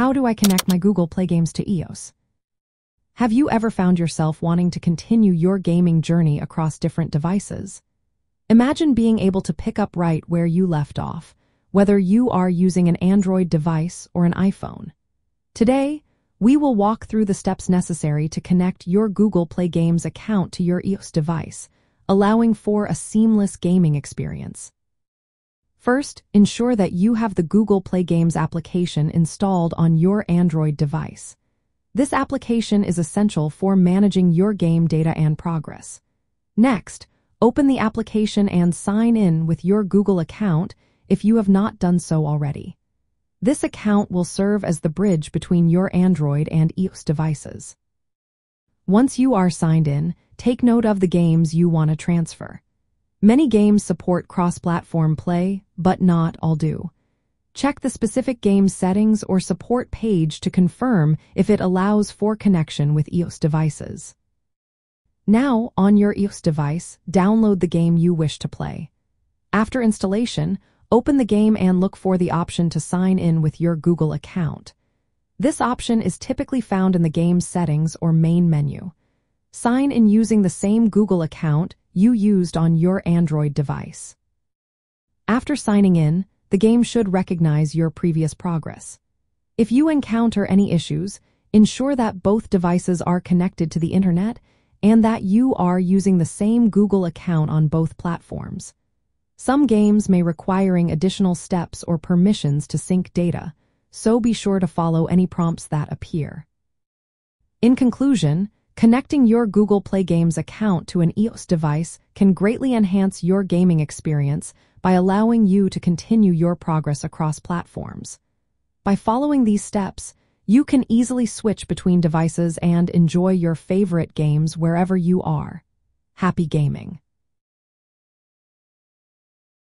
How do I connect my Google Play games to iOS? Have you ever found yourself wanting to continue your gaming journey across different devices? Imagine being able to pick up right where you left off, whether you are using an Android device or an iPhone. Today, we will walk through the steps necessary to connect your Google Play Games account to your iOS device, allowing for a seamless gaming experience. First, ensure that you have the Google Play Games application installed on your Android device. This application is essential for managing your game data and progress. Next, open the application and sign in with your Google account if you have not done so already. This account will serve as the bridge between your Android and iOS devices. Once you are signed in, take note of the games you want to transfer. Many games support cross-platform play, but not all do. Check the specific game settings or support page to confirm if it allows for connection with iOS devices. Now, on your iOS device, download the game you wish to play. After installation, Open the game and look for the option to sign in with your Google account. This option is typically found in the game's settings or main menu. Sign in using the same Google account you used on your Android device. After signing in, the game should recognize your previous progress. If you encounter any issues, ensure that both devices are connected to the internet and that you are using the same Google account on both platforms. Some games may requiring additional steps or permissions to sync data, so be sure to follow any prompts that appear. In conclusion, connecting your Google Play Games account to an iOS device can greatly enhance your gaming experience by allowing you to continue your progress across platforms. By following these steps, you can easily switch between devices and enjoy your favorite games wherever you are. Happy gaming!